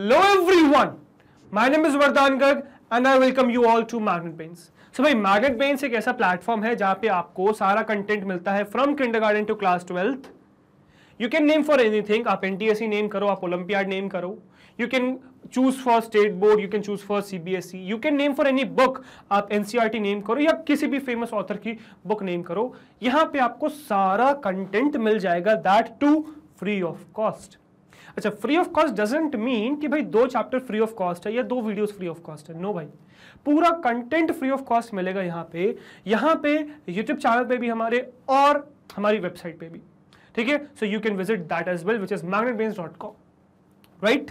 Hello everyone, my name is Vardhan Garg and I welcome you all to Magnet Brains. So भाई Magnet Brains एक ऐसा platform है जहाँ पे आपको सारा कंटेंट मिलता है from kindergarten to class twelfth you can name for anything आप एनटीएससी नेम करो आप ओलंपियाड नेम करो. You can choose for state board you can choose for CBSE you can name for any book आप NCERT name करो या किसी भी famous author की बुक नेम करो. यहाँ पे आपको सारा कंटेंट मिल जाएगा. That too free of cost अच्छा free of cost doesn't mean कि भाई दो चैप्टर फ्री ऑफ़ कॉस्ट है या दो वीडियोस फ्री ऑफ़ कॉस्ट है। नो no भाई। पूरा कंटेंट फ्री ऑफ़ कॉस्ट मिलेगा यहाँ पे। यहाँ पे यूट्यूब चैनल पे भी हमारे और हमारी वेबसाइट पे भी। ठीक है? So you can visit that as well which is Magnet right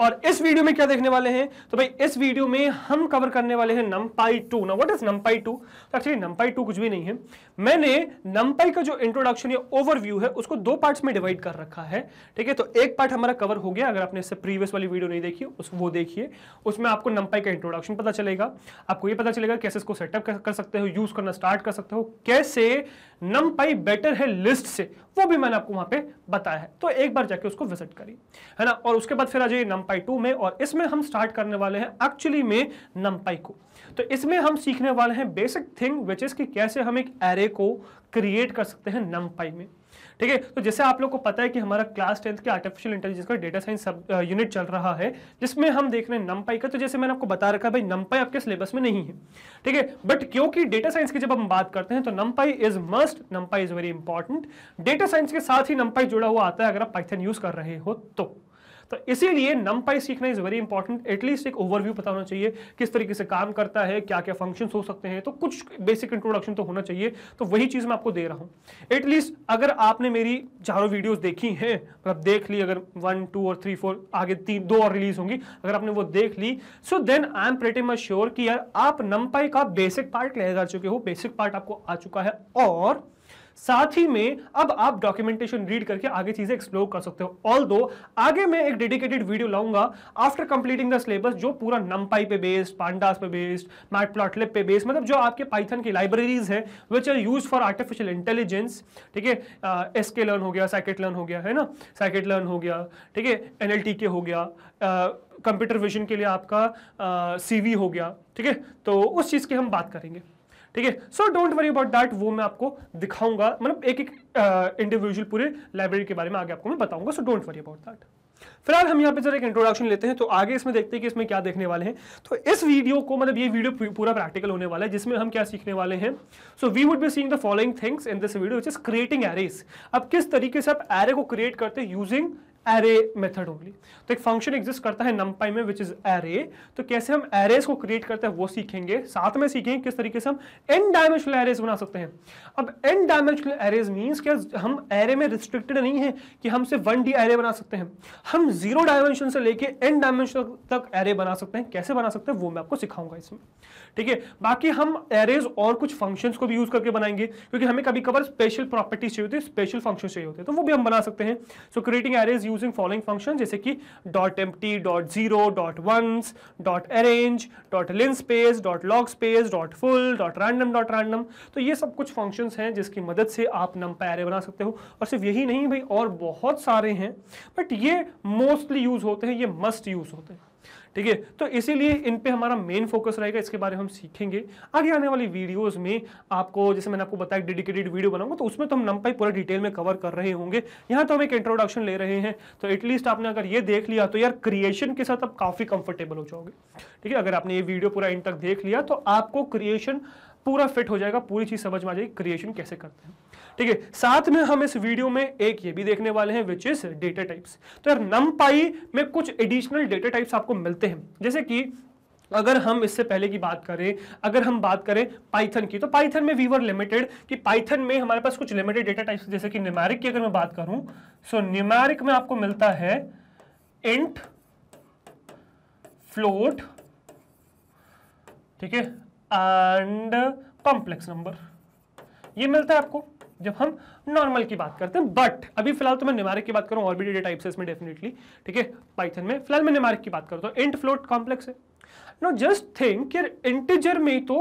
और इस वीडियो में क्या देखने वाले हैं? तो भाई, इस वीडियो में हम कवर करने वाले हैं नमपाई टू ना what is NumPy two actually NumPy two कुछ भी नहीं है। मैंने नमपाई का जो इंट्रोडक्शन या ओवरव्यू है, उसको दो पार्ट्स में डिवाइड कर रखा है। ठीक है? तो एक पार्ट हमारा कवर हो गया। अगर आपने इससे प्रीवियस वाली वीडियो नहीं देखी, उस, वो देखिए। उसमें आपको नमपाई का इंट्रोडक्शन पता चलेगा। आपको ये पता चलेगा कैसे इसको सेटअप कर सकते हो यूज़ करना स्टार्ट कर सकते हो, कैसे नमपाई बेटर है लिस्ट से, वो भी मैंने आपको वहाँ पे बताया है। तो एक बार जाके उसको विज़िट करिए। है ना? और उसके बाद फिर आ जाइए नमपाई टू में और इसमें हम स्टार्ट करने वाले हैं एक्चुअली में नमपाई को। तो इसमें हम सीखने वाले हैं बेसिक थिंग विच इज़ कि कैसे हम एक एरे को क्रिएट कर सकते हैं नमपाई में। ठीक है? तो जैसे आप लोग को पता है कि हमारा क्लास टेंथ के आर्टिफिशियल इंटेलिजेंस का डेटा साइंस यूनिट चल रहा है, जिसमें हम देख रहे हैं नमपाई का। तो जैसे मैंने आपको बता रखा भाई नमपाई आपके सिलेबस में नहीं है। ठीक है? बट क्योंकि डेटा साइंस की जब हम बात करते हैं तो NumPy is must NumPy is very important data science के साथ ही नमपाई जुड़ा हुआ आता है अगर आप पाइथन यूज़ कर रहे हो तो। तो इसीलिए नमपाई सीखना is very important at least एक ओवरव्यू पता होना चाहिए, किस तरीके से काम करता है क्या क्या फ़ंक्शन हो सकते हैं तो कुछ बेसिक इंट्रोडक्शन तो होना चाहिए। तो वही चीज़ मैं आपको दे रहा हूँ। एटलीस्ट अगर आपने मेरी चारों वीडियोस देखी हैं मतलब देख ली, अगर वन टू और थ्री फोर आगे तीन, दो और रिलीज़ होंगी, अगर आपने वो देख ली so then I am pretty much sure कि यार आप नमपाई का बेसिक पार्ट ले जा चुके हो बेसिक पार्ट आपको आ चुका है, और साथ ही में अब आप डॉक्यूमेंटेशन रीड करके आगे चीज़ें एक्सप्लोर कर सकते हो। ऑल दो आगे मैं एक डेडिकेटेड वीडियो लाऊँगा आफ्टर कंप्लीटिंग द सिलेबस जो पूरा नमपाई पे बेस्ड पांडास पे बेस्ड मैट प्लॉटलिप पे बेस्ड मतलब जो आपके पाइथन की लाइब्रेरीज है which are used for artificial intelligence ठीक है? एस के लर्न हो गया साइकेट लर्न हो गया, है ना? साइकेट लर्न हो गया, ठीक है? एन के हो गया कंप्यूटर विजन के लिए आपका सी सीवी हो गया, ठीक है? तो उस चीज़ की हम बात करेंगे। ठीक है? So don't worry about that वो मैं आपको दिखाऊँगा। मतलब एक एक इंडिविजुअल पूरे लाइब्रेरी के बारे में आगे आपको मैं बताऊँगा so don't worry about that फ़िलहाल हम यहाँ पे जरा एक इंट्रोडक्शन लेते हैं तो आगे इसमें देखते हैं कि इसमें क्या देखने वाले हैं। तो इस वीडियो को मतलब ये वीडियो पूरा प्रैक्टिकल होने वाला है, जिसमें हम क्या सीखने वाले हैं। So we would be seeing the following things in this video which is creating arrays अब किस तरीके से आप एरे को क्रिएट करते हैं यूजिंग एरे मेथड ओनली तो एक फ़ंक्शन एग्जिस्ट करता है नमपाई में विच इज़ एरे तो कैसे हम एरेज को क्रिएट करते हैं, वो सीखेंगे। साथ में सीखेंगे किस तरीके से हम एन डायमेंशनल एरेज बना सकते हैं। अब एन डायमेंशनल एरेज मींस क्या हम एरे में रिस्ट्रिक्टेड नहीं है कि हम सिर्फ़ वन डी एरे बना सकते हैं। हम ज़ीरो डायमेंशन से लेके एन डायमेंशन तक एरे बना सकते हैं। कैसे बना सकते हैं, वो मैं आपको सिखाऊँगा इसमें। ठीक है? बाकी हम एरेज और कुछ फ़ंक्शन को भी यूज़ करके बनाएँगे, क्योंकि हमें कभी कभार स्पेशल प्रॉपर्टीज़ चाहिए होती है स्पेशल फ़ंक्शन चाहिए होते हैं तो वो भी हम बना सकते हैं। So creating arrays using following function जैसे कि dot empty dot zero dot ones dot arange dot linspace dot logspace dot full dot random dot random तो ये सब कुछ फ़ंक्शन हैं जिसकी मदद से आप नम पैरे बना सकते हो। और सिर्फ़ यही नहीं भाई, और बहुत सारे हैं। बट ये मोस्टली यूज़ होते हैं, ये मस्ट यूज़ होते हैं। ठीक है? तो इसीलिए इन पे हमारा मेन फोकस रहेगा, इसके बारे में हम सीखेंगे। आगे आने वाली वीडियोस में आपको, जैसे मैंने आपको बताया डेडिकेटेड वीडियो बनाऊँगा तो उसमें तो हम नंपाई पूरा डिटेल में कवर कर रहे होंगे। यहाँ तो हम एक इंट्रोडक्शन ले रहे हैं तो एटलीस्ट आपने अगर ये देख लिया तो यार क्रिएशन के साथ आप काफ़ी कंफर्टेबल हो जाओगे। ठीक है? अगर आपने ये वीडियो पूरा इन तक देख लिया तो आपको क्रिएशन पूरा फिट हो जाएगा, पूरी चीज़ समझ में आ जाएगी क्रिएशन कैसे करते हैं। ठीक है, साथ में हम इस वीडियो में एक ये भी देखने वाले हैं विच इज़ डेटा टाइप्स तो यार नमपाई में कुछ एडिशनल डेटा टाइप्स आपको मिलते हैं। जैसे कि अगर हम इससे पहले की बात करें, अगर हम बात करें पाइथन की तो पाइथन में वीवर लिमिटेड कि पाइथन में हमारे पास कुछ लिमिटेड डेटा टाइप्स जैसे कि न्यूमेरिक की अगर मैं बात करूँ सो न्यूमेरिक में आपको मिलता है इंट फ्लोट ठीक है एंड कॉम्प्लेक्स नंबर ये मिलता है आपको जब हम नॉर्मल की बात करते हैं बट अभी फ़िलहाल तो मैं निमारिक की बात करूँ, और भी डेटा टाइप्स इसमें डेफिनेटली ठीक है? पाइथन में। फ़िलहाल मैं निमारिक की बात करता हूँ इंट फ्लोट कॉम्प्लेक्स है। नो जस्ट थिंक इंटीजर में तो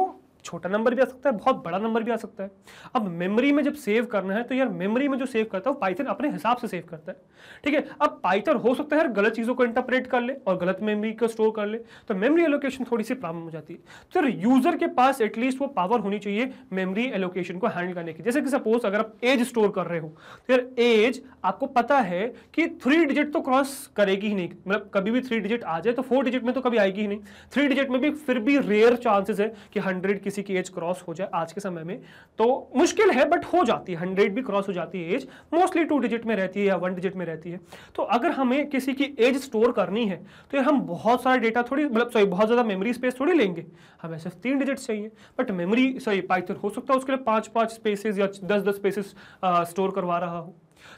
छोटा नंबर भी आ सकता है, बहुत बड़ा नंबर भी आ सकता है। अब मेमोरी में जब सेव करना है तो यार मेमोरी में जो सेव करता है, वो पाइथन अपने हिसाब से सेव करता है। ठीक है, अब पाइथन हो सकता है गलत चीज़ों को इंटरप्रेट कर ले और गलत मेमोरी को स्टोर कर ले तो मेमोरी एलोकेशन थोड़ी सी प्रॉब्लम हो जाती है। तो यार यूज़र के पास एटलीस्ट वो पावर होनी चाहिए मेमोरी एलोकेशन को हैंडल करने की। जैसे कि सपोज़ अगर आप एज स्टोर कर रहे हो तो यार एज आपको पता है कि थ्री डिजिट तो क्रॉस करेगी ही नहीं। मतलब कभी भी थ्री डिजिट आ जाए तो फोर डिजिट में तो कभी आएगी ही नहीं। थ्री डिजिट में भी फिर भी रेयर चांसेस है कि हंड्रेड किसी की एज क्रॉस हो जाए आज के समय में तो मुश्किल है बट हो जाती है। हंड्रेड भी क्रॉस हो जाती है एज मोस्टली टू डिजिट में रहती है या वन डिजिट में रहती है। तो अगर हमें किसी की एज स्टोर करनी है तो हम बहुत सारा डेटा थोड़ी मतलब सॉरी बहुत ज़्यादा मेमोरी स्पेस थोड़ी लेंगे। हमें सिर्फ़ तीन डिजिट चाहिए बट मेमोरी सॉरी पाइथन हो सकता है, उसके लिए पाँच पाँच स्पेसिस या दस दस स्पेसिस स्टोर करवा रहा हो।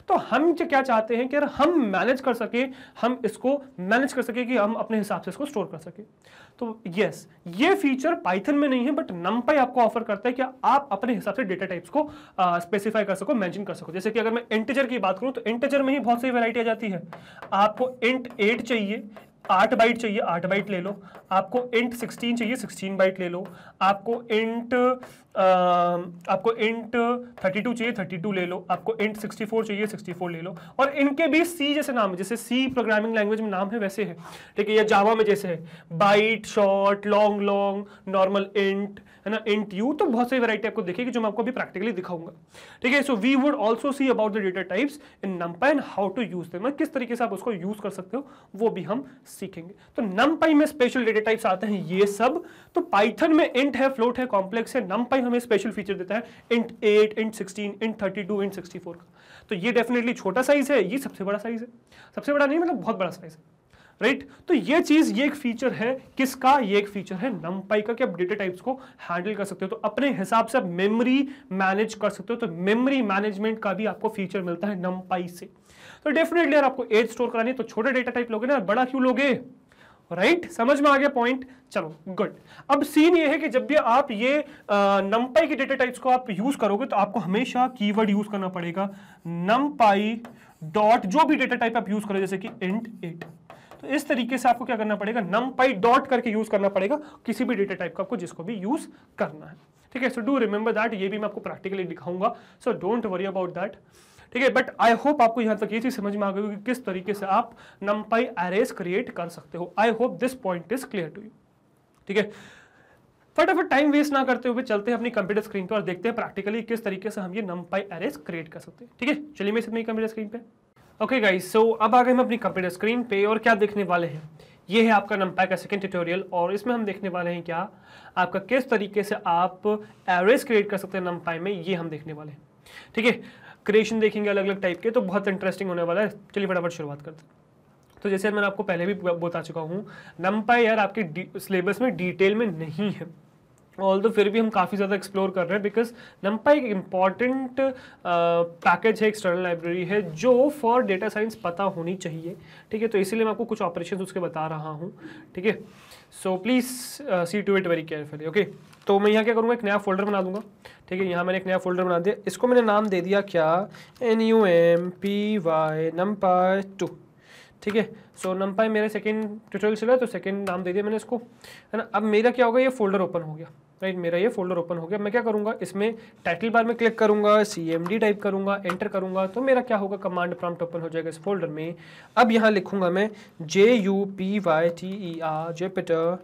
तो हम क्या चाहते हैं कि हम मैनेज कर सके, हम इसको मैनेज कर सके कि हम अपने हिसाब से इसको स्टोर कर सके। तो यस ये फीचर पाइथन में नहीं है बट नंपाई आपको ऑफ़र करता है कि आप अपने हिसाब से डेटा टाइप्स को स्पेसिफाई कर सको मैंशन कर सको। जैसे कि अगर मैं इंटेजर की बात करूँ तो इंटेजर में ही बहुत सी वेराइटी आ जाती है। आपको इंट एट चाहिए आठ बाइट चाहिए, आठ बाइट ले लो। आपको इंट सिक्सटीन चाहिए, सिक्सटीन बाइट ले लो। आपको इंट आपको इंट 32 चाहिए 32 ले लो। आपको इंट 64 चाहिए 64 ले लो। और इनके भी सी जैसे नाम है, जैसे सी प्रोग्रामिंग लैंग्वेज में नाम है, वैसे है। ठीक है, या जावा में जैसे है। Byte short long long normal int है ना? इंट यू तो बहुत सारी वैरायटी आपको दिखेगी जो मैं आपको अभी प्रैक्टिकली दिखाऊँगा। ठीक है? So we would also see about the data types in NumPy and how to use them किस तरीके से आप उसको यूज़ कर सकते हो, वो भी हम सीखेंगे। तो नमपाई में स्पेशल डेटा टाइप्स आते हैं, ये सब। तो पाइथन में इंट है फ्लोट है कॉम्प्लेक्स है। नमपाई हमें स्पेशल फीचर देता है int eight int sixteen int thirty two int sixty का। तो ये डेफिनेटली छोटा साइज़ है, ये सबसे बड़ा साइज़ है। सबसे बड़ा नहीं मतलब बहुत बड़ा साइज़ है। Right right? तो ये चीज़, ये एक फीचर है, किसका? ये एक फीचर है नमपाई का कि आप डेटा टाइप्स को हैंडल कर सकते हो। तो अपने हिसाब से आप मेमोरी मैनेज कर सकते हो। तो मेमोरी मैनेजमेंट का भी आपको फीचर मिलता है नमपाई से। तो डेफिनेटली अगर आपको एज स्टोर करानी है तो छोटे डेटा टाइप लोगे ना, बड़ा क्यों लोगे? Right right? समझ में आ गया पॉइंट चलो गुड अब सीन ये है कि जब भी आप ये नमपाई के डेटा टाइप्स को आप यूज़ करोगे तो आपको हमेशा कीवर्ड यूज़ करना पड़ेगा। नमपाई डॉट जो भी डेटा टाइप आप यूज़ करो जैसे कि इंट एट तो इस तरीके से आपको क्या करना पड़ेगा? नमपाई डॉट करके यूज़ करना पड़ेगा किसी भी डेटा टाइप का आपको, जिसको भी यूज़ करना है। ठीक है? सो डू रिमेंबर दैट ये भी मैं आपको प्रैक्टिकली दिखाऊँगा। So don't worry about that ठीक है? बट आई होप आपको यहाँ तक ये चीज़ समझ में आ गई कि किस तरीके से आप नमपाई एरेस क्रिएट कर सकते हो। I hope this point is clear to you ठीक है? फटाफट टाइम वेस्ट ना करते हुए चलते हैं अपनी कंप्यूटर स्क्रीन पर और देखते हैं प्रैक्टिकली किस तरीके से हम ये नमपाई एरेस क्रिएट कर सकते हैं। ठीक है? चलिए मैं अपनी कंप्यूटर स्क्रीन पे। ओके गाइस सो अब आ गए हम अपनी कंप्यूटर स्क्रीन पे और क्या देखने वाले हैं? ये है आपका नमपाई का सेकंड ट्यूटोरियल और इसमें हम देखने वाले हैं क्या? आपका किस तरीके से आप एवरेज क्रिएट कर सकते हैं नमपाई में, ये हम देखने वाले हैं। ठीक है? क्रिएशन देखेंगे अलग अलग टाइप के तो बहुत इंटरेस्टिंग होने वाला है। चलिए फटाफट शुरुआत करते हैं। तो जैसे मैंने आपको पहले भी बता चुका हूँ नमपाई यार आपके सिलेबस में डिटेल में नहीं है। ऑल तो फिर भी हम काफ़ी ज़्यादा एक्सप्लोर कर रहे हैं बिकॉज़ नम्पा एक इंपॉर्टेंट पैकेज है एक्सटर्नल लाइब्रेरी है, जो फॉर डेटा साइंस पता होनी चाहिए। ठीक है तो इसीलिए मैं आपको कुछ ऑपरेशन उसके बता रहा हूँ। ठीक है so please see to it very carefully okay तो मैं यहाँ क्या करूँगा, एक नया फोल्डर बना दूँगा। ठीक है, यहाँ मैंने एक नया फोल्डर बना दिया। इसको मैंने नाम दे दिया क्या? N U M P Y NumPy two ठीक है सो नम्पाई मेरा सेकेंड ट्यूटोरियल चला तो सेकेंड नाम दे दिया मैंने इसको। है ना? अब मेरा क्या होगा, ये फोल्डर ओपन हो गया। राइट मेरा ये फोल्डर ओपन हो गया। मैं क्या करूँगा? इसमें टाइटल बार में क्लिक करूँगा सी एम डी टाइप करूँगा एंटर करूँगा। तो मेरा क्या होगा? कमांड प्रॉम्प्ट ओपन हो जाएगा इस फोल्डर में। अब यहाँ लिखूँगा मैं J U P Y T E R Jupyter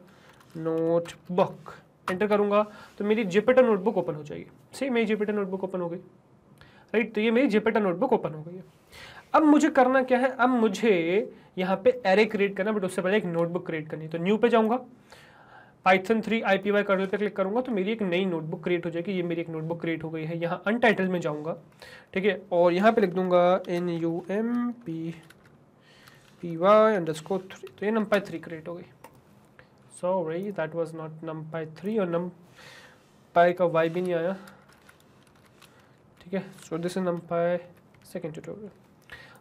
notebook enter करूँगा। तो मेरी जेपिटर नोटबुक ओपन हो जाएगी। सही मेरी जेपिटर नोटबुक ओपन हो गई। राइट तो ये मेरी जेपिटर नोटबुक ओपन हो गई है। अब मुझे करना क्या है? अब मुझे यहाँ पे एरे क्रिएट करना बट उससे पहले एक नोटबुक क्रिएट करनी तो न्यू पे जाऊँगा। Python three I P Y kernel पर क्लिक करूँगा तो मेरी एक नई नोटबुक क्रिएट हो जाएगी। ये मेरी एक नोटबुक क्रिएट हो गई है। यहाँ अनटाइटल में जाऊँगा। ठीक है? और यहाँ पे लिख दूँगा N U M P P Y underscore three तो ये नम पाई थ्री क्रिएट हो गई। Sorry that was not NumPy three और नम पाई का वाई भी नहीं आया। ठीक है? So this is NumPy second tutorial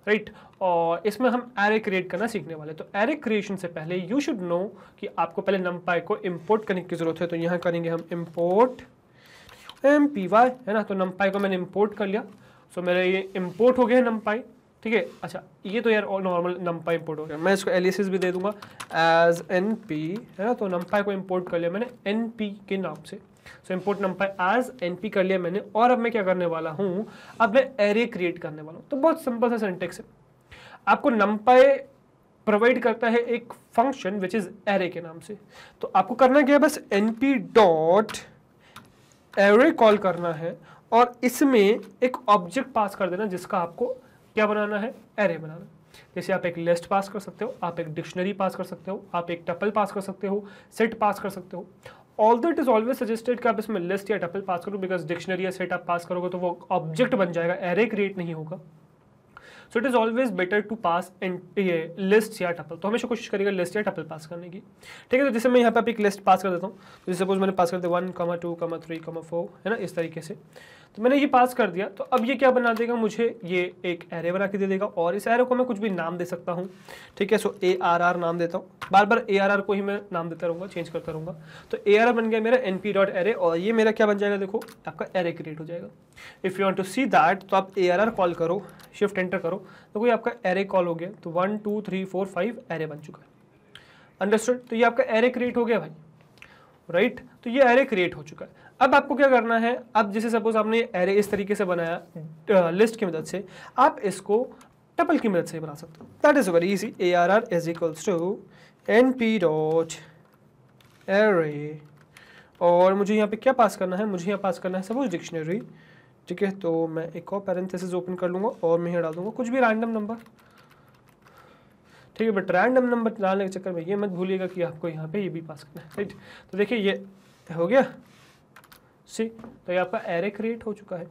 right और इसमें हम एरे क्रिएट करना सीखने वाले तो एरे क्रिएशन से पहले यू शुड नो कि आपको पहले नमपाई को इम्पोर्ट करने की ज़रूरत है। तो यहाँ करेंगे हम इम्पोर्ट एम पी वाई है ना? तो नमपाई को मैंने इम्पोर्ट कर लिया। सो मेरा ये इम्पोर्ट हो गया है नमपाई ठीक है? अच्छा ये तो यार नॉर्मल नमपाई इंपोर्ट हो गया। मैं इसको एलिसिस भी दे दूँगा एज एन पी है ना? तो नमपाई को इम्पोर्ट कर लिया मैंने एन पी के नाम से। So import NumPy as NP कर लिया मैंने और अब मैं क्या करने वाला हूँ? अब मैं एरे क्रिएट करने वाला हूँ। तो बहुत सिंपल सा सेंटेक्स है। आपको नंपाई प्रोवाइड करता है एक फ़ंक्शन विच इज़ एरे के नाम से। तो आपको करना क्या है? बस एनपी डॉट एरे कॉल करना है और इसमें एक ऑब्जेक्ट पास कर देना जिसका आपको क्या बनाना है? एरे बनाना जैसे आप एक लिस्ट पास कर सकते हो, आप एक डिक्शनरी पास कर सकते हो, आप एक टपल पास कर सकते हो सेट पास कर सकते हो all that is always suggested कि आप इसमें लिस्ट या टपल पास करो बिकॉज़ डिक्शनरी या सेट आप पास करोगे तो वो ऑब्जेक्ट बन जाएगा एरे क्रिएट नहीं होगा। So it is always better to pass in ये लिस्ट या टपल तो हमेशा कोशिश करेगा लिस्ट या टपल पास करने की। ठीक है तो जैसे मैं यहाँ पे एक लिस्ट पास कर देता हूँ। तो जैसे सपोज़ मैंने पास कर दिया one comma two comma three comma four है ना, इस तरीके से। तो मैंने ये पास कर दिया। तो अब ये क्या बना देगा? मुझे ये एक एरे बना के दे देगा और इस एरे को मैं कुछ भी नाम दे सकता हूँ। ठीक है सो ए आर आर नाम देता हूँ। बार बार ए आर आर को ही मैं नाम देता रहूँगा चेंज करता रहूँगा। तो ए आर आर बन गया मेरा एन पी डॉट एरे और ये मेरा क्या बन जाएगा देखो, आपका एरे क्रिएट हो जाएगा। If you want to see that तो आप ए आर आर कॉल करो शिफ्ट एंटर करो। तो कोई आपका एरे कॉल हो गया तो one two three four five array बन चुका है। अंडरस्टूड तो ये आपका एरे क्रिएट हो गया भाई। Right right? तो ये एरे क्रिएट हो चुका है। अब आपको क्या करना है? अब जैसे सपोज़ आपने एरे इस तरीके से बनाया लिस्ट की मदद से, आप इसको टपल की मदद से बना सकते हो। That is very easy A R R is equals to N P dot array और मुझे यहाँ पे क्या पास करना है? मुझे यहाँ पास करना है सपोज़ डिक्शनरी ठीक है तो मैं एक और पैरेंथेसिस ओपन कर लूँगा और मैं यहाँ डाल दूँगा कुछ भी रैंडम नंबर ठीक है बट रैंडम नंबर डालने के चक्कर में ये मत भूलिएगा कि आपको यहाँ पे ये भी पास करना है राइट तो देखिए, ये हो गया। सी तो ये आपका एरे क्रिएट हो चुका है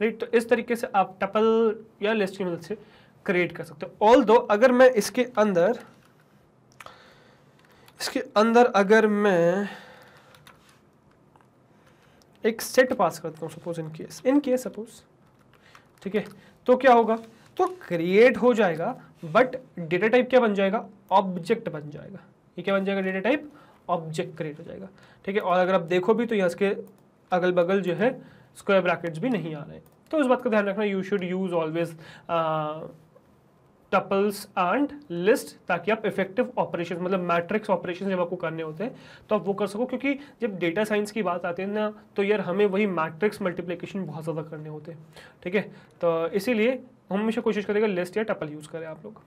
राइट तो इस तरीके से आप टपल या लिस्ट की मदद से क्रिएट कर सकते हो। ऑल दो अगर मैं इसके अंदर इसके अंदर अगर मैं एक सेट पास करता हूँ suppose in case in case suppose ठीक है? तो क्या होगा? तो क्रिएट हो जाएगा बट डेटा टाइप क्या बन जाएगा? ऑब्जेक्ट बन जाएगा। ये क्या बन जाएगा डेटा टाइप ऑब्जेक्ट क्रिएट हो जाएगा। ठीक है? और अगर आप देखो भी तो यहाँ इसके अगल बगल जो है स्क्वायर ब्रैकेट्स भी नहीं आ रहे तो इस बात का ध्यान रखना you should use always tuples and list ताकि आप इफ़ेक्टिव ऑपरेशन मतलब मैट्रिक्स ऑपरेशन जब आपको करने होते हैं तो आप वो कर सको। क्योंकि जब डेटा साइंस की बात आती है ना तो यार हमें वही मैट्रिक्स मल्टीप्लिकेशन बहुत ज़्यादा करने होते हैं। ठीक है? तो इसीलिए हम हमेशा कोशिश करेंगे लिस्ट या टपल यूज़ करें आप लोग।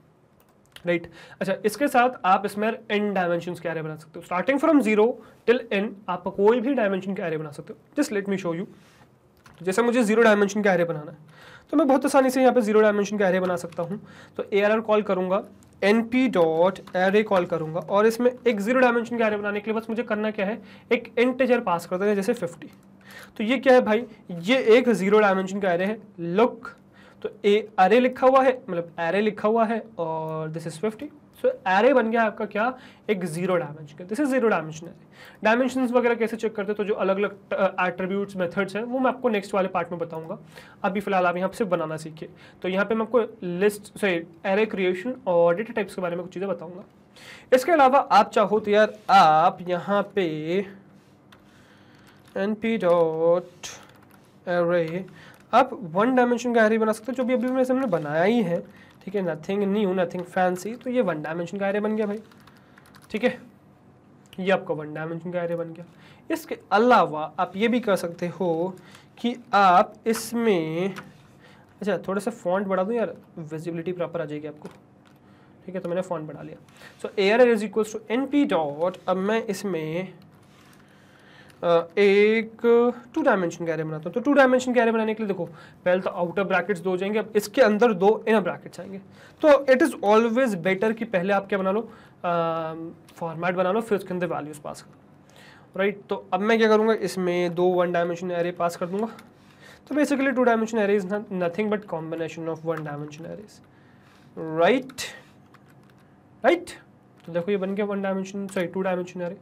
Right right. अच्छा इसके साथ आप इसमें एन डायमेंशन के एरे बना सकते हो। Starting from zero till N आप कोई भी डायमेंशन के एरे बना सकते हो। Just let me show you जैसे मुझे ज़ीरो डायमेंशन का एरे बनाना है। तो मैं बहुत आसानी से यहाँ पे ज़ीरो डायमेंशन का एरे बना सकता हूँ। तो ए आर कॉल करूँगा N P dot array call करूँगा और इसमें एक ज़ीरो डायमेंशन का एरे बनाने के लिए बस मुझे करना क्या है, एक इंटेजर पास कर देना, जैसे फिफ्टी तो ये क्या है भाई? ये एक ज़ीरो डायमेंशन का एरे है। लुक तो ए अरे लिखा हुआ है मतलब एरे लिखा हुआ है और this is fifty so array बन गया आपका क्या? एक zero dimension this is zero dimension array dimension वगैरह कैसे चेक करते तो जो अलग अलग एट्रीब्यूट्स मेथड्स हैं, वो मैं आपको नेक्स्ट वाले पार्ट में बताऊँगा। अभी फ़िलहाल आप यहाँ सिर्फ़ बनाना सीखिए। तो यहाँ पे मैं आपको लिस्ट सॉरी एरे क्रिएशन और डेटा टाइप्स के बारे में कुछ चीज़ें बताऊँगा। इसके अलावा आप चाहो तो यार, आप यहाँ पे एन पी डॉट एरे आप वन डायमेंशन का एरे बना सकते हो, जो भी अभी मैंने बनाया ही है। ठीक है नथिंग न्यू नथिंग फैंसी तो ये वन डायमेंशन का एरे बन गया भाई। ठीक है? ये आपका वन डायमेंशन का एरे बन गया। इसके अलावा आप ये भी कर सकते हो कि आप इसमें अच्छा थोड़ा सा फॉन्ट बढ़ा दूँ यार विजिबिलिटी प्रॉपर आ जाएगी आपको। ठीक है तो मैंने फॉन्ट बढ़ा लिया। So air is equals to N P dot अब मैं इसमें एक टू डायमेंशन कैरे बनाता हूँ। तो टू डायमेंशन कैरे बनाने के लिए देखो, पहले तो आउटर ब्रैकेट्स दो जाएँगे, अब इसके अंदर दो इनर ब्रैकेट्स आएँगे। तो इट इज़ ऑलवेज बेटर कि पहले आप क्या बना लो फॉर्मेट बना लो, फिर उसके अंदर वैल्यूज़ पास करो राइट? तो अब मैं क्या करूँगा, इसमें दो वन डायमेंशन एरे पास कर दूँगा। तो basically two dimension array is nothing but combination of one dimension arrays right right तो देखो ये बन गया one dimension sorry two dimension array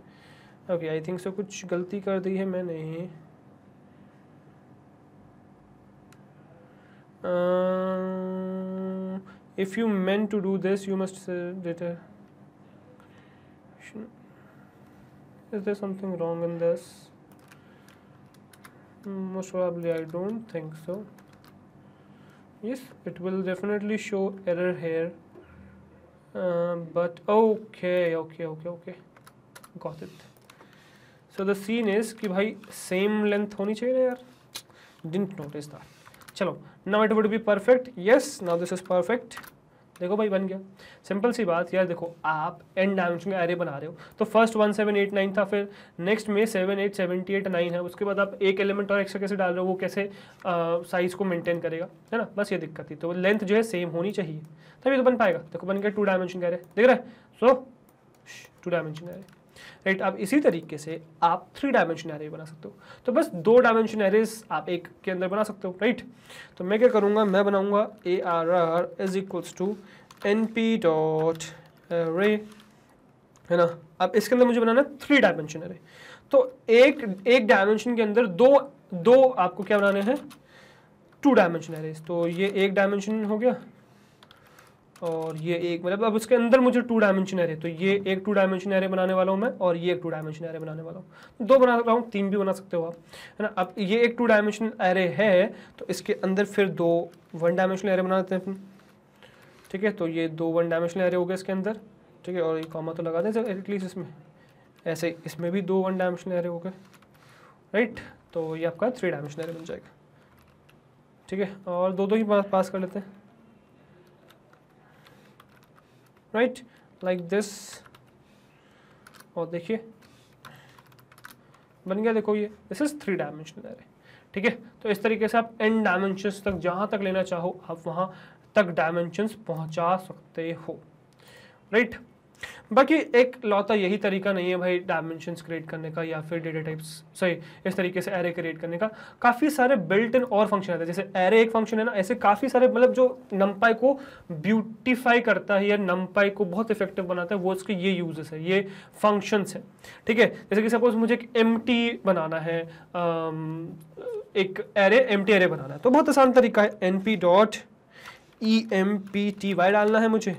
okay I think so कुछ गलती कर दी है मैंने if you mean to do this you must data is there something wrong in this most probably I don't think so yes it will definitely show error here uh, but okay okay okay okay got it so the scene is कि भाई same length होनी चाहिए ना यार। Didn't notice that चलो now it would be perfect yes now this is perfect देखो भाई, बन गया। सिंपल सी बात यार, देखो, आप एन डायमेंशन एरे बना रहे हो। तो first one seven eight nine था, फिर नेक्स्ट में seven eight seventy eight nine है। उसके बाद आप एक एलिमेंट और एक्स्ट्रा कैसे डाल रहे हो, वो कैसे साइज़ को मेंटेन करेगा। है ना? बस ये दिक्कत थी। तो लेंथ जो है सेम होनी चाहिए। तभी तो बन पाएगा। देखो, बन गया टू डायमेंशन का एरे देख रहे so two dimension array right अब इसी तरीके से आप थ्री डायमेंशन एरे बना सकते हो। तो बस दो डायमेंशन एरेज आप एक के अंदर बना सकते हो राइट तो मैं क्या करूँगा, मैं बनाऊँगा A R R is equals to N P dot array है ना? अब इसके अंदर मुझे बनाना है थ्री डायमेंशन एरे तो एक एक डायमेंशन के अंदर दो दो आपको क्या बनाने हैं? टू डायमेंशन एरेज तो ये एक डायमेंशन हो गया और ये एक मतलब अब उसके अंदर मुझे टू डायमेंशन एरे तो ये एक टू डायमेंशन एरे बनाने वाला हूँ मैं और ये एक टू डायमेंशन एरे बनाने वाला हूँ। दो बना रहा हूँ, तीन भी बना सकते हो आप, है ना? अब ये एक टू डायमेंशन एरे है तो इसके अंदर फिर दो वन डायमेंशन एरे बना देते हैं ठीक है? तो ये दो वन डायमेंशनल एरे हो गए इसके अंदर। ठीक है? और ये कॉमा तो लगा दें सर एटलीस्ट इसमें। ऐसे इसमें भी दो वन डायमेंशनल एरे हो गए। राइट तो ये आपका थ्री डायमेंशनल एरे बन जाएगा। ठीक है? और दो दो ही पास कर लेते हैं। राइट लाइक दिस और देखिए। बन गया देखो ये। This is three dimensional array ठीक है? तो इस तरीके से आप एन डायमेंशन तक, जहाँ तक लेना चाहो, आप वहाँ तक डायमेंशन पहुँचा सकते हो राइट right? बाकी एक लौता यही तरीका नहीं है भाई डायमेंशन क्रिएट करने का या फिर डेटा टाइप्स सही इस तरीके से एरे क्रिएट करने का। काफ़ी सारे बिल्ट इन और फ़ंक्शन आते हैं। जैसे एरे एक फ़ंक्शन है ना, ऐसे काफ़ी सारे मतलब जो नमपाई को ब्यूटिफाई करता है या नमपाई को बहुत इफ़ेक्टिव बनाता है, वो उसके ये यूजेस है, ये फ़ंक्शंस है। ठीक है? जैसे कि सपोज़ मुझे एक एम बनाना है एक एरे एम एरे बनाना है तो बहुत आसान तरीका है। N P dot E M P T Y डालना है मुझे।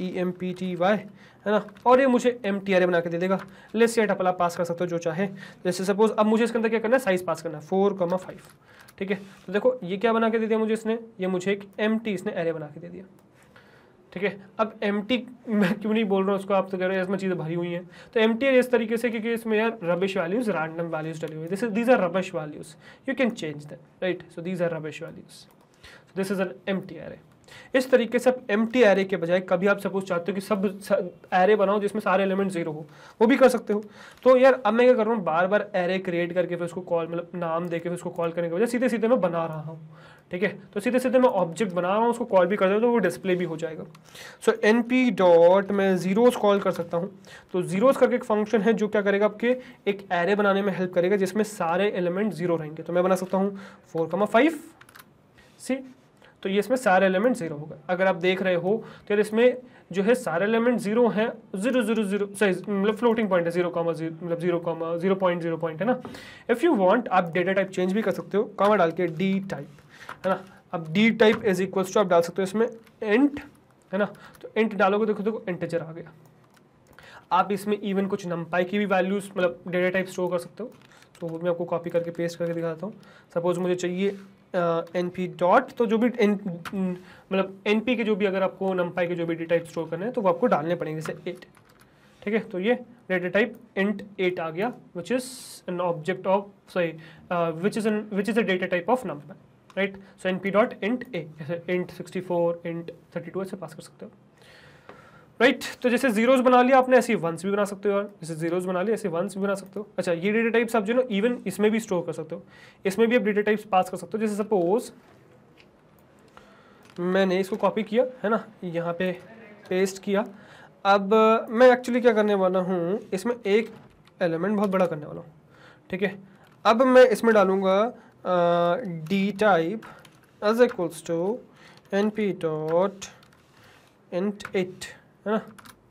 E M P T Y है ना? और ये मुझे एम टी आर ए बना के दे देगा। लेस से टपला पास कर सकते हो, जो चाहे। जैसे सपोज़ अब मुझे इसके अंदर क्या करना है? साइज़ पास करना है फोर कमा फाइव ठीक है? तो देखो, ये क्या बना के दे दिया मुझे इसने? ये मुझे एक एम टी इसने एरे बना के दे दिया। ठीक है? अब एम टी मैं क्यों नहीं बोल रहा हूँ उसको आप तो कह रहे हैं, इसमें चीज़ें भरी हुई हैं। तो एम टी इस तरीके से, क्योंकि इसमें यार रबिश वैल्यूज़ रैंडम वैल्यूज़ डली हुई this is these are rubbish values you can change that right so these are rubbish values this is an empty array इस तरीके से आप एम टी एरे के बजाय कभी आप सपोज़ चाहते हो कि सब एरे बनाओ जिसमें सारे एलिमेंट ज़ीरो हो, वो भी कर सकते हो। तो यार, अब मैं क्या कर रहा हूँ बार बार एरे क्रिएट करके फिर उसको कॉल मतलब नाम दे के फिर उसको कॉल करने के बजाय सीधे सीधे मैं बना रहा हूँ, ठीक है? तो सीधे सीधे मैं ऑब्जेक्ट बना रहा हूँ, उसको कॉल भी कर देता तो वो डिस्प्ले भी हो जाएगा। सो एन पी डॉट मैं जीरोस कॉल कर सकता हूँ। तो जीरोस करके एक फ़ंक्शन है जो क्या करेगा आपके, एक एरे बनाने में हेल्प करेगा जिसमें सारे एलिमेंट ज़ीरो रहेंगे। तो मैं बना सकता हूँ फोर कमा फाइव सी तो ये इसमें सारे एलिमेंट ज़ीरो होगा। अगर आप देख रहे हो तो इसमें जो है सारे एलिमेंट ज़ीरो हैं ज़ीरो ज़ीरो ज़ीरो सही मतलब फ्लोटिंग पॉइंट है ज़ीरो कॉमा मतलब zero comma zero point zero point है ना? इफ़ यू वांट आप डेटा टाइप चेंज भी कर सकते हो कॉमा डाल के डी टाइप है ना? अब D type is equals to आप डाल सकते हो इसमें एंट है ना? तो एंट डालोगे, देखो देखो इंटेजर आ गया। आप इसमें इवन कुछ नंपाई की भी वैल्यूज़ मतलब डेटा टाइप स्टोर कर सकते हो। तो वो मैं आपको कॉपी करके पेस्ट करके दिखाता हूँ। सपोज़ मुझे चाहिए एन पी डॉट तो जो भी एन मतलब एन पी के जो भी अगर आपको नमपाई के जो भी डेटा टाइप स्टोर करना है तो वो आपको डालने पड़ेंगे जैसे एट ठीक है? तो ये डेटा टाइप इंट एट आ गया which is an object of sorry which is an which is a data type of numpy right so N P dot int A जैसे int sixty four int thirty two ऐसे pass कर सकते हो। Right right? तो जैसे zeros बना लिया आपने, ऐसे वंस भी बना सकते हो और जैसे जीरोज बना लिया, ऐसे वंस भी बना सकते हो। अच्छा ये डेटा टाइप्स आप जो ना इवन इसमें भी स्टोर कर सकते हो। इसमें भी आप डेटा टाइप्स पास कर सकते हो। जैसे सपोज़ मैंने इसको कॉपी किया, है ना? यहाँ पे पेस्ट किया। अब मैं एक्चुअली क्या करने वाला हूँ, इसमें एक एलिमेंट बहुत बड़ा करने वाला हूँ। ठीक है? अब मैं इसमें डालूँगा D type as equals to N P dot int eight है ना?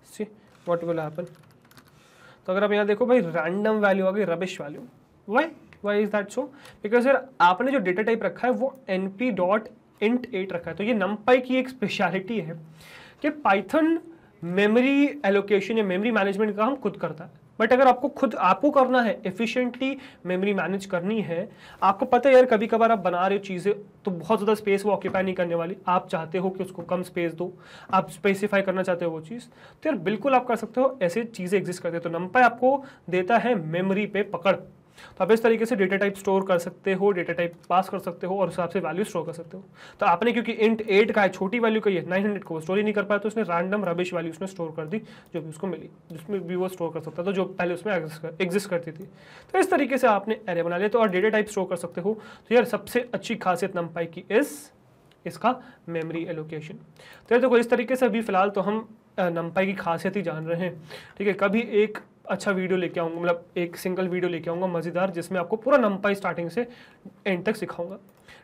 सी वॉट विल हैपन तो अगर आप यहाँ देखो भाई रैंडम वैल्यू आ गई rubbish value why why is that so because यार, आपने जो डेटा टाइप रखा है, वो N P dot int eight रखा है। तो ये नमपाई की एक स्पेशलिटी है कि पाइथन मेमोरी एलोकेशन या मेमोरी मैनेजमेंट का हम खुद करता है। बट अगर आपको खुद, आपको करना है एफिशिएंटली मेमोरी मैनेज करनी है, आपको पता है यार कभी कभार आप बना रहे हो चीज़ें तो बहुत ज़्यादा स्पेस वो ऑक्यूपाई नहीं करने वाली। आप चाहते हो कि उसको कम स्पेस दो, आप स्पेसिफाई करना चाहते हो वो चीज़ तो यार बिल्कुल आप कर सकते हो, ऐसे चीज़ें एग्जिस्ट करते हो। तो नंपाई आपको देता है मेमरी पे पकड़। तो आप इस तरीके से डेटा टाइप स्टोर कर सकते हो डेटा टाइप पास कर सकते हो और हिसाब से वैल्यू स्टोर कर सकते हो। तो आपने क्योंकि इंट एट का है, छोटी वैल्यू का ये नाइन हंड्रेड को स्टोर ही नहीं कर पाया तो उसने रैंडम रबिश वैल्यू उसने स्टोर कर दी, जो भी उसको मिली, जिसमें भी वो स्टोर कर सकता था, जो पहले उसमें एग्जिस्ट करती थी। तो इस तरीके से आपने एरे बना लिया तो और डेटा टाइप स्टोर कर सकते हो। तो यार सबसे अच्छी खासियत नंपाई की इस इसका मेमोरी एलोकेशन तो यार देखो, इस तरीके से अभी फ़िलहाल तो हम नंपाई की खासियत ही जान रहे हैं। ठीक है, कभी एक अच्छा वीडियो लेके आऊँगा मतलब एक सिंगल वीडियो लेके आऊँगा, मज़ेदार, जिसमें आपको पूरा नंपाई स्टार्टिंग से एंड तक सिखाऊँगा।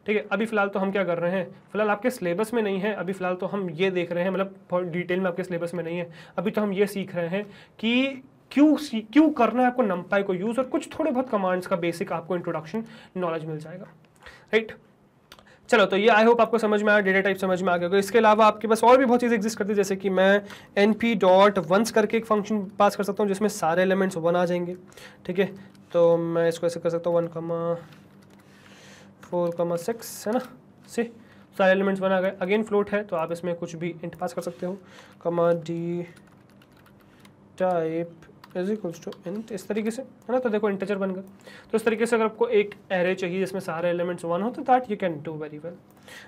ठीक है, अभी फ़िलहाल तो हम क्या कर रहे हैं? फ़िलहाल आपके सिलेबस में नहीं है, अभी फ़िलहाल तो हम ये देख रहे हैं मतलब बहुत डिटेल में आपके सिलेबस में नहीं है। अभी तो हम ये सीख रहे हैं कि क्यों सी, क्यों करना है आपको नंपाई को यूज़ और कुछ थोड़े बहुत कमांड्स का बेसिक आपको इंट्रोडक्शन नॉलेज मिल जाएगा। राइट चलो तो ये आई होप आपको समझ में आया डेटा टाइप समझ में आ गया। इसके अलावा आपके पास और भी बहुत चीज़ एग्जिस्ट करती है, जैसे कि मैं एन पी डॉट वंस करके एक फ़ंक्शन पास कर सकता हूँ, जिसमें सारे एलिमेंट्स वन आ जाएँगे। ठीक है? तो मैं इसको ऐसे कर सकता हूँ one comma four comma six है ना? सी सारे एलिमेंट्स वन आ गए। अगेन फ्लोट है तो आप इसमें कुछ भी इंट पास कर सकते हो। Comma D type is equals to int इस तरीके से, है ना? तो देखो इंटीजर बन गया। तो इस तरीके से अगर आपको एक एरे चाहिए जिसमें सारे एलिमेंट्स वन हो तो that you can do very well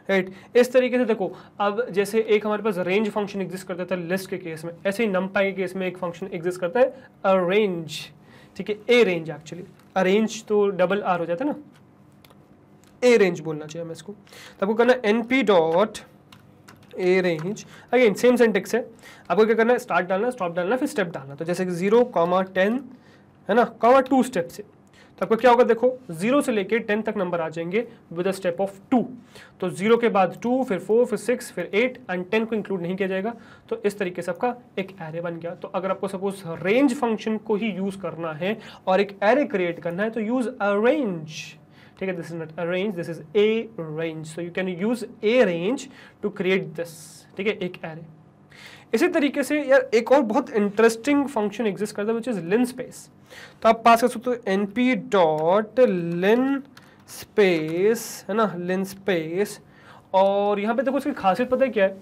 right इस तरीके से देखो, अब जैसे एक हमारे पास रेंज फ़ंक्शन एग्जिस्ट करता था लिस्ट के केस में, ऐसे ही नमपाई के केस में एक फ़ंक्शन एग्जिस्ट करता है अरेंज ठीक है? ए रेंज एक्चुअली अरेंज तो डबल आर हो जाता है ना? ए रेंज बोलना चाहिए हमें इसको। तो आपको करना N P dot a range again same syntax है। आपको क्या करना है? स्टार्ट डालना स्टॉप डालना, फिर स्टेप डालना। तो जैसे कि ज़ीरो कॉमा टेन है ना? कॉमा टू स्टेप से। तो आपको क्या होगा देखो? ज़ीरो से लेके टेन तक नंबर आ जाएँगे with a step of two तो ज़ीरो के बाद टू फिर फोर फिर सिक्स फिर एट एंड टेन को इंक्लूड नहीं किया जाएगा। तो इस तरीके से आपका एक एरे बन गया। तो अगर आपको सपोज़ रेंज फ़ंक्शन को ही यूज़ करना है और एक एरे क्रिएट करना है तो यूज़ अरेंज ठीक है this is not arrange this is a range so you can use a range to create this ठीक है, एक एरे इसी तरीके से यार एक और बहुत इंटरेस्टिंग फ़ंक्शन एग्जिस्ट करता है विच इज़ लिन स्पेस तो आप पास कर सकते हो N P dot lin space है ना लिन स्पेस और यहाँ पे देखो, इसकी खासियत पता है क्या है?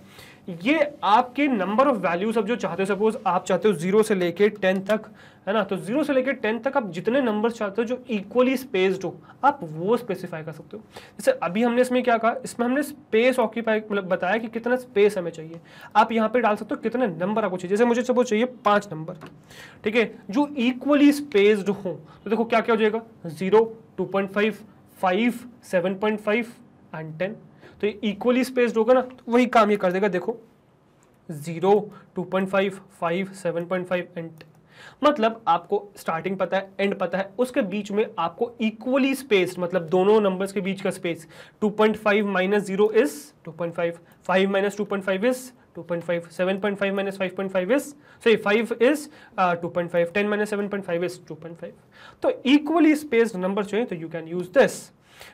ये आपके नंबर ऑफ़ वैल्यूज़ अब जो चाहते हो सपोज़ आप चाहते हो ज़ीरो से लेके टेन तक, है ना? तो ज़ीरो से लेके टेन तक आप जितने नंबर चाहते हो जो इक्वली स्पेस्ड हो, आप वो स्पेसिफाई कर सकते हो। जैसे अभी हमने इसमें क्या कहा? इसमें हमने स्पेस ऑक्यूपाई मतलब बताया कि कितना स्पेस हमें चाहिए। आप यहाँ पे डाल सकते हो कितने नंबर आपको चाहिए। जैसे मुझे सपोज़ चाहिए पाँच नंबर ठीक है? जो इक्वली स्पेस्ड हो तो देखो क्या क्या हो जाएगा? Zero two point five five seven point five and ten तो ये इक्वली स्पेस्ड होगा ना तो वही काम ये कर देगा देखो। Zero two point five five seven point five and मतलब आपको स्टार्टिंग पता है एंड पता है उसके बीच में आपको इक्वली स्पेस मतलब दोनों नंबर्स के बीच का space 2.5 point five minus zero is 2.5 5 minus 2.5 is 2.5 7.5 minus 5.5 is sorry 5 is uh, 2.5 10 minus 7.5 is 2.5 तो इक्वली स्पेस नंबर चाहिए तो यू कैन यूज़ दिस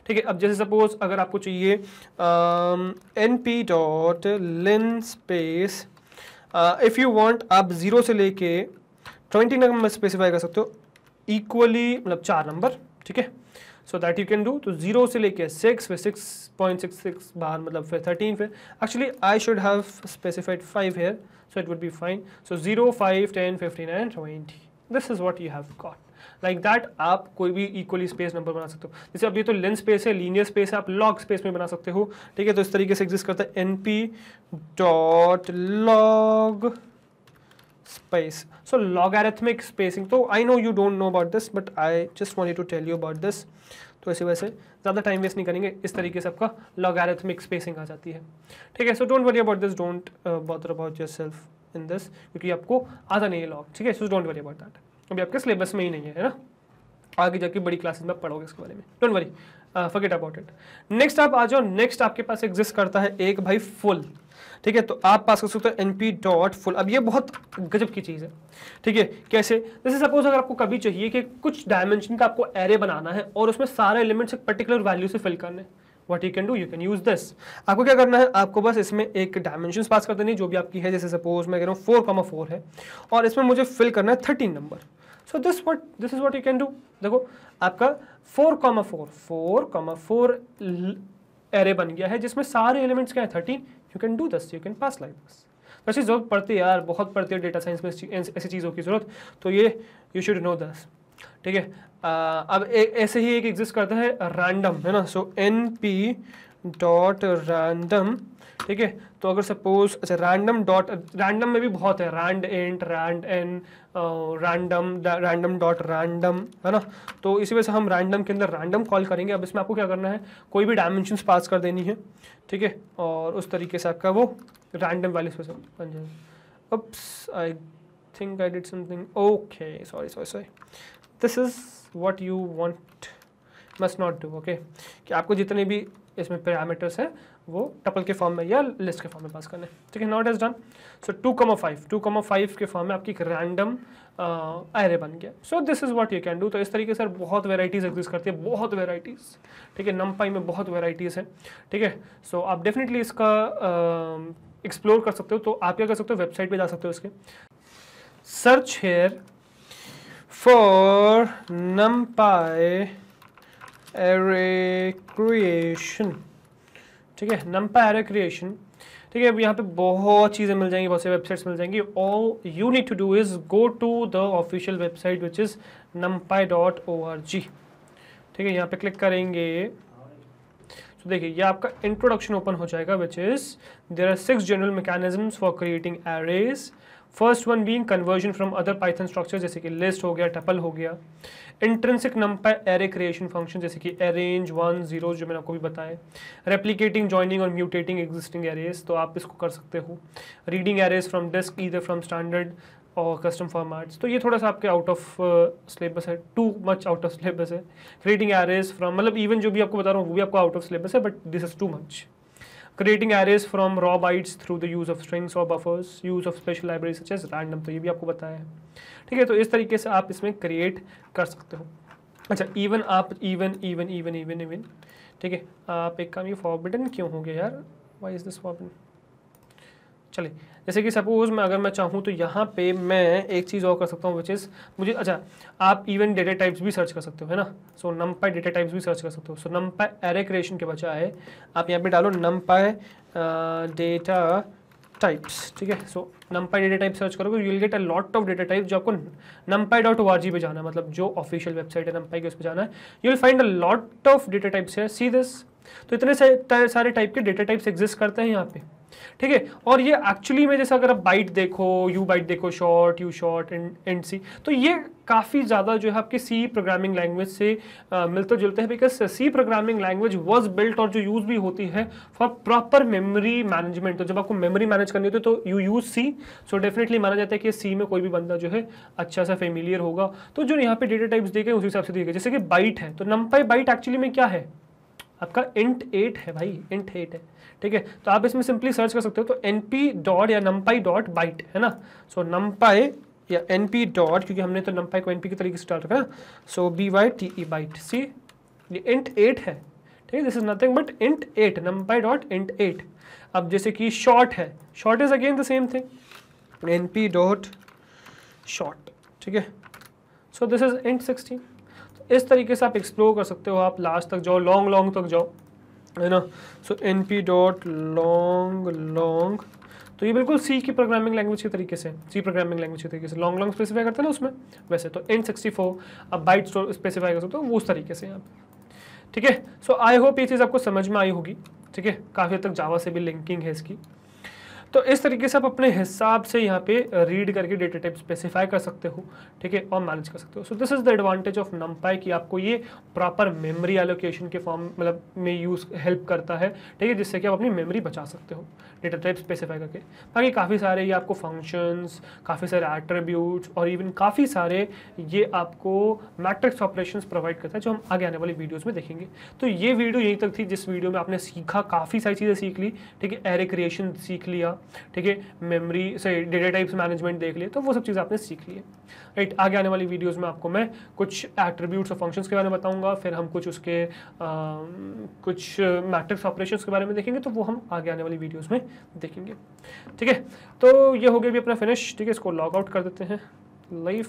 ठीक है, अब जैसे सपोज़ अगर आपको चाहिए N P dot linspace if you want आप ज़ीरो से लेके ट्वेंटी नंबर स्पेसिफाई कर सकते हो इक्वली मतलब चार नंबर ठीक है? So that you can do तो ज़ीरो से लेके सिक्स फिर सिक्स पॉइंट सिक्स सिक्स बाहर मतलब फिर थर्टीन फिर actually I should have specified five here so it would be fine so zero five ten fifteen and twenty this is what you have got like that आप कोई भी equally space number बना सकते हो। जैसे अब ये तो लेंथ स्पेस है लीनियर स्पेस है, आप लॉग स्पेस में बना सकते हो। ठीक है तो इस तरीके से एग्जिस्ट करता है N P dot log space so, logarithmic spacing तो I know you don't know about this, but I just wanted to tell you about this तो ऐसे वैसे ज़्यादा टाइम वेस्ट नहीं करेंगे, इस तरीके से आपका लॉगारिथमिक स्पेसिंग आ जाती है। ठीक है so don't worry about this don't bother about yourself in this क्योंकि आपको आता नहीं है लॉग ठीक है so don't worry about that अभी आपके सिलेबस में ही नहीं है है ना? आगे जाके बड़ी क्लासेस में पढ़ोगे इसके बारे में। Don't worry forget about it next आप आ जाओ नेक्स्ट आपके पास एग्जिस्ट करता है एक भाई फुल ठीक है? तो आप पास कर सकते हो एन पी डॉट फुल अब ये बहुत गजब की चीज़ है, ठीक है? कैसे? जैसे सपोज़ अगर आपको कभी चाहिए कि कुछ डायमेंशन का आपको एरे बनाना है और उसमें सारे एलिमेंट्स एक पर्टिकुलर वैल्यू से फिल करने what you can do you can use this आपको क्या करना है? आपको बस इसमें एक डायमेंशन पास कर देनी जो भी आपकी है, जैसे सपोज़ मैं कह रहा हूँ फोर कमा फोर है, और इसमें मुझे फिल करना है thirteen number so this what this is what you can do देखो, आपका four comma four four comma four array बन गया है, जिसमें सारे एलिमेंट्स क्या है? Thirteen you can do this you can pass like this वैसे ज़रूरत पड़ती है यार, बहुत पड़ती है डेटा साइंस में ऐसी चीज़ों की ज़रूरत। तो ये यू शुड नो दस ठीक है? अब ऐसे ही एक एग्जिस्ट करता है रैंडम है ना? So N P dot random ठीक है? तो अगर सपोज़ अच्छा रैंडम डॉट रैंडम में भी बहुत है rand int rand n random random dot random है ना? तो इसी वजह से हम रैंडम के अंदर रैंडम कॉल करेंगे। अब इसमें आपको क्या करना है? कोई भी डायमेंशन पास कर देनी है, ठीक है? और उस तरीके से आपका वो रैंडम पे बन think I did something okay sorry sorry sorry this is what you want must not do okay कि आपको जितने भी इसमें पैरामीटर्स हैं, वो टपल के फॉर्म में या लिस्ट के फॉर्म में पास करने ठीक है not as done so two comma five two comma five के फॉर्म में आपकी एक रैंडम एरे बन गया। So this is what you can do तो इस तरीके से बहुत वेराइटीज़ एग्जिस्ट करती है, बहुत वेराइटीज़ ठीक है नमपाई में बहुत वेराइटीज़ हैं। ठीक है सो आप डेफिनेटली इसका एक्सप्लोर कर सकते हो। तो आप क्या कर सकते हो? वेबसाइट पर जा सकते हो इसके। Search here for numpy array creation ठीक है नम्पा एरे क्रिएशन ठीक है, अब यहाँ पे बहुत चीज़ें मिल जाएँगी, बहुत से वेबसाइट्स मिल जाएँगी. All you need to do is go to the official website which is numpy dot O R G ठीक है, यहाँ पे क्लिक करेंगे. तो देखिए, ये आपका इंट्रोडक्शन ओपन हो जाएगा which is there are six general mechanisms for creating arrays first one being conversion from other Python structure जैसे कि लिस्ट हो गया टपल हो गया। Intrinsic number array creation function जैसे कि अरेंज वन ज़ीरो जो मैंने आपको भी बताया। रेप्लीकेटिंग ज्वाइनिंग और म्यूटेटिंग एग्जिस्टिंग एरेज तो आप इसको कर सकते हो। रीडिंग एरेज फ्रॉम डिस्क इधर फ्रॉम स्टैंडर्ड और कस्टम फॉर्मेट्स तो ये थोड़ा सा आपके आउट ऑफ़ सिलेबस है। Too much out of syllabus है। क्रिएटिंग एरेज फ्रॉम मतलब इवन जो भी आपको बता रहा हूँ, वो भी आपको आउट ऑफ़ सिलेबस है but this is too much creating arrays from raw bytes through the use of strings or buffers use of special library such as random तो ये भी आपको बताया है। ठीक है तो इस तरीके से आप इसमें क्रिएट कर सकते हो। अच्छा इवन आप even even even even even ठीक है, आप एक काम ये फॉरबिडन क्यों हो गया यार? वाई इज़ दिस फॉरबिडन चलिए, जैसे कि सपोज़ मैं, अगर मैं चाहूँ तो यहाँ पे मैं एक चीज़ और कर सकता हूँ विच इज़ मुझे अच्छा आप इवन डेटा टाइप्स भी सर्च कर सकते हो, है ना? सो नम पाई डेटा टाइप्स भी सर्च कर सकते हो। सो नम पाई एरे क्रिएशन के बजाय आप यहाँ पे डालो नम पाई डेटा टाइप्स ठीक है? So numpy data type search करोगे you will get a lot of data type जो आपको नम पाई डॉट ओ आर जी पे जाना है। मतलब जो ऑफिशियल वेबसाइट है नम पाई के उस पर जाना है। You will find a lot of data types है सी दिस तो इतने सारे टाइप के डेटा टाइप्स एग्जिस्ट करते हैं यहाँ पे। ठीक है? और ये एक्चुअली में जैसे अगर आप बाइट देखो यू बाइट देखो short U short and and C तो ये काफ़ी ज़्यादा जो है आपके सी प्रोग्रामिंग लैंग्वेज से मिलते जुलते हैं because C programming language was built और जो यूज़ भी होती है फॉर प्रॉपर मेमोरी मैनेजमेंट तो जब आपको मेमोरी मैनेज करनी होती है तो you use C so definitely माना जाता है कि सी में कोई भी बंदा जो है अच्छा सा फेमिलियर होगा। तो जो यहाँ पे डेटा टाइप्स देखे उस हिसाब से देखे जैसे कि बाइट है तो नंपाई बाइट एक्चुअली में क्या है? आपका इंट एट है भाई इंट एट है। ठीक है तो आप इसमें सिंपली सर्च कर सकते हो तो एन पी डॉट या नमपाई डॉट बाइट है ना? सो नमपाई या एन पी डॉट क्योंकि हमने तो नमपाई को एन पी के तरीके से डाल रखा so B Y T E byte see ये इंट एट है। ठीक है this is nothing but int eight numpy dot int eight अब जैसे कि शॉर्ट है short is again the same thing N P dot short ठीक है? So this is int sixteen इस तरीके से आप एक्सप्लोर कर सकते हो, आप लास्ट तक जाओ लॉन्ग लॉन्ग तक जाओ, है ना? So N P dot long long तो ये बिल्कुल सी की प्रोग्रामिंग लैंग्वेज के तरीके से सी प्रोग्रामिंग लैंग्वेज के तरीके से लॉन्ग लॉन्ग स्पेसिफाई करते हैं ना उसमें? वैसे तो एन सिक्सटी फोर आप बाइट स्टोर स्पेसिफाई कर सकते हो वो उस तरीके से यहाँ ठीक है? सो आई होप ये चीज़ आपको समझ में आई होगी। ठीक है? काफ़ी हद तक जावा से भी लिंकिंग है इसकी। तो इस तरीके से आप अपने हिसाब से यहाँ पे रीड करके डेटा टाइप स्पेसिफाई कर सकते हो, ठीक है? और मैनेज कर सकते हो। So this is the advantage of numpy कि आपको ये प्रॉपर मेमोरी एलोकेशन के फॉर्म मतलब में यूज़ हेल्प करता है, ठीक है? जिससे कि आप अपनी मेमोरी बचा सकते हो डेटा टाइप स्पेसिफाई करके। बाकी काफ़ी सारे ये आपको फ़ंक्शंस काफ़ी सारे एट्रीब्यूट्स और इवन काफ़ी सारे ये आपको मैट्रिक्स ऑपरेशंस प्रोवाइड करता है, जो हम आगे आने वाली वीडियोज़ में देखेंगे। तो ये वीडियो यहीं तक थी जिस वीडियो में आपने सीखा, काफ़ी सारी चीज़ें सीख ली, ठीक है? एरे क्रिएशन सीख लिया ठीक है मेमोरी से डेटा टाइप्स मैनेजमेंट देख लिए तो वो सब चीज़ आपने सीख ली है। राइट आगे आने वाली वीडियोस में आपको मैं कुछ एट्रीब्यूट्स और फ़ंक्शंस के बारे में बताऊँगा फिर हम कुछ उसके आ, कुछ मैट्रिक्स ऑपरेशंस के बारे में देखेंगे तो वो हम आगे आने वाली वीडियोस में देखेंगे। ठीक है तो ये हो गया भी अपना फिनिश ठीक है इसको लॉग आउट कर देते हैं। लाइफ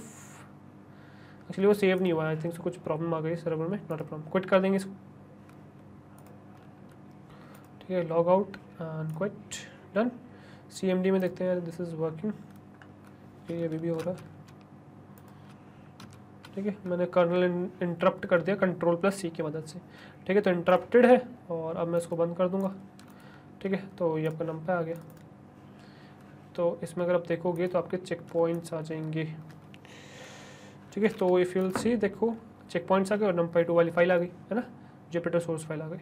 एक्चुअली वो सेव नहीं हुआ आई थिंक कुछ प्रॉब्लम आ गई सर्वर में नॉट अ प्रॉब्लम क्विट कर देंगे इसको। ठीक है log out and quit done CMD में देखते हैं दिस इज़ वर्किंग ये अभी भी हो रहा है। ठीक है, मैंने कर्नल इंटरप्ट कर दिया कंट्रोल प्लस सी की मदद से। ठीक है तो इंटरप्टेड है, और अब मैं इसको बंद कर दूँगा। ठीक है तो ये आपका नंबर आ गया। तो इसमें अगर आप देखोगे तो आपके चेक पॉइंट्स आ जाएँगे। ठीक है तो इफ़ यूल सी देखो चेक पॉइंट्स आ गए और नंबर टू वाली फ़ाइल आ गई, है ना? जेपीटर सोर्स फ़ाइल आ गई।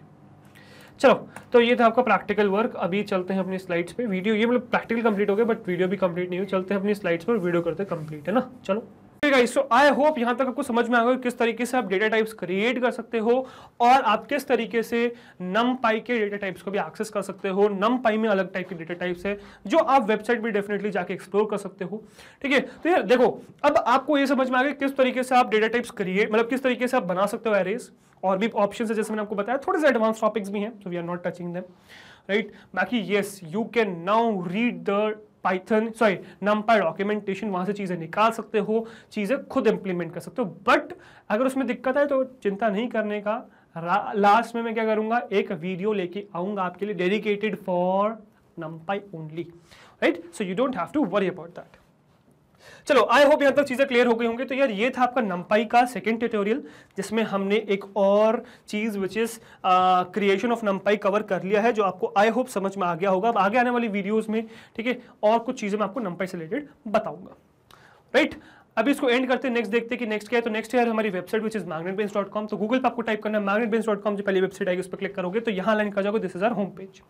चलो तो ये था आपका प्रैक्टिकल वर्क अभी चलते हैं अपनी स्लाइड्स पे। वीडियो ये मतलब प्रैक्टिकल कंप्लीट हो गया बट वीडियो भी कंप्लीट नहीं हो चलते हैं अपनी स्लाइड्स पर वीडियो करते कंप्लीट है ना? चलो। सो आई होप यहाँ तक आपको समझ में आ गया किस तरीके से आप डेटा टाइप्स क्रिएट कर सकते हो और आप किस तरीके से नम पाई के डेटा टाइप्स को भी एक्सेस कर सकते हो। नम पाई में अलग टाइप के डेटा टाइप्स है, जो आप वेबसाइट भी डेफिनेटली जाके एक्सप्लोर कर सकते हो। ठीक है? तो यार देखो, अब आपको ये समझ में आ गया किस तरीके से आप डेटा टाइप्स क्रिएट मतलब किस तरीके से आप बना सकते हो एरेज और भी ऑप्शन है, जैसे मैंने आपको बताया, थोड़े से एडवांस टॉपिक्स भी हैं so we are not touching them right बाकी yes you can now read the Python sorry numpy documentation वहाँ से चीज़ें निकाल सकते हो, चीज़ें खुद इंप्लीमेंट कर सकते हो बट अगर उसमें दिक्कत है तो चिंता नहीं करने का लास्ट में मैं क्या करूँगा, एक वीडियो लेके आऊँगा आपके लिए dedicated for numpy only right so you don't have to worry about that चलो आई होप यहाँ तक चीज़ें क्लियर हो गई होंगी। तो यार, ये था आपका नंपाई का सेकेंड ट्यूटोरियल जिसमें हमने एक और चीज़ which is creation of numpy cover कर लिया है, जो आपको आई होप समझ में आ गया होगा। अब आगे आने वाली वीडियोज़ में, ठीक है, और कुछ चीज़ें मैं आपको नंपाई से रिलेटेड बताऊँगा। Right right? अभी इसको एंड करते हैं नेक्स्ट देखते हैं कि नेक्स्ट क्या है। तो नेक्स्ट है हमारी वेबसाइट विच इज़ मैग्नेट तो गूगल पर आपको टाइप करना है मैग्नेट जो पहली वेबसाइट आएगी, उस पर क्लिक करोगे तो यहाँ लाइन कर जाओगे this is our home page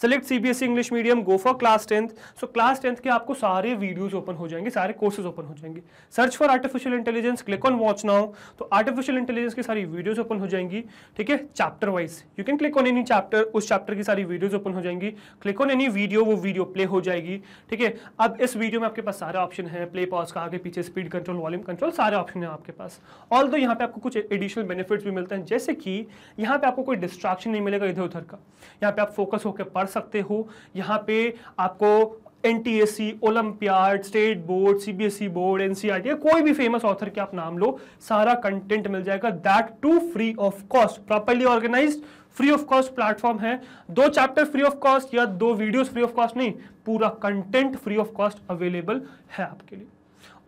select CBSE English medium go for class tenth so class tenth के आपको सारे वीडियोज़ ओपन हो जाएँगे, सारे कोर्सेज ओपन हो जाएँगे. Search for artificial intelligence click on watch now तो आर्टिफिशियल इंटेलिजेंस की सारी वीडियोज़ ओपन हो जाएँगी, ठीक है? Chapter wise you can click on any chapter उस चैप्टर की सारी वीडियोज़ ओपन हो जाएँगी. क्लिक ऑन एनी वीडियो वो वीडियो प्ले हो जाएगी, ठीक है? अब इस वीडियो में आपके पास सारे ऑप्शन है प्ले पॉज का, आगे पीछे स्पीड कंट्रोल वॉल्यूम कंट्रोल सारे ऑप्शन है आपके पास. ऑल दो यहाँ पे आपको कुछ एडिशनल बेनिफिट्स भी मिलते हैं, जैसे कि यहाँ पे आपको कोई डिस्ट्रैक्शन नहीं मिलेगा इधर उधर का. यहाँ पे आप फोकस होकर पढ़ सकते हो। यहाँ पे आपको N T S C olympiad state board CBSE board NCERT कोई भी फ़ेमस ऑथर के आप नाम लो, सारा कंटेंट मिल जाएगा। That too free of cost properly organise free of cost platform है। दो चैप्टर फ्री ऑफ़ कॉस्ट या दो वीडियोस फ्री ऑफ़ कॉस्ट नहीं, पूरा content free of cost available है आपके लिए।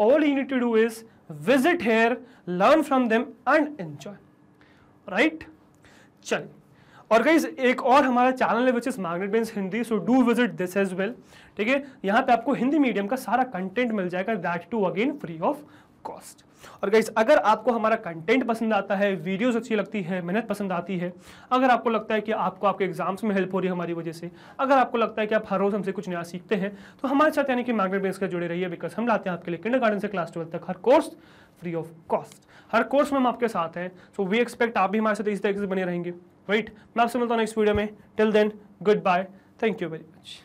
All you need to do is visit here learn from them and enjoy right चलिए। और गाइज़ एक और हमारा चैनल है which is magnet brains Hindi so do visit this as well ठीक है? यहाँ पे आपको हिंदी मीडियम का सारा कंटेंट मिल जाएगा that too again free of cost और गाइज़ अगर आपको हमारा कंटेंट पसंद आता है वीडियोस अच्छी लगती है, मेहनत पसंद आती है, अगर आपको लगता है कि आपको आपके एग्ज़ाम्स में हेल्प हो रही है हमारी वजह से, अगर आपको लगता है कि आप हर रोज हमसे कुछ नया सीखते हैं तो हमारे साथ यानी कि मैग्नेट बेस का जुड़े रहिए बिकॉज़ हम लाते हैं आपके लिए किंडर गार्डन से क्लास ट्वेल्थ तक हर कोर्स फ्री ऑफ़ कॉस्ट हर कोर्स में हम आपके साथ हैं सो वी एक्सपेक्ट आप भी हमारे साथ इस तरीके से बने रहेंगे. राइट मैं आपसे मिलता हूँ नेक्स्ट वीडियो में. Till then goodbye thank you very much